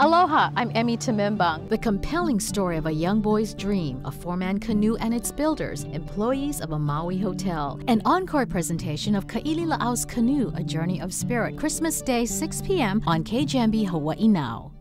Aloha, I'm Emme Tomimbang. The compelling story of a young boy's dream, a four man canoe and its builders, employees of a Maui hotel. An encore presentation of Ka'ilila'au's Canoe, A Journey of Spirit, Christmas Day, 6 p.m. on KGMB Hawaii Now.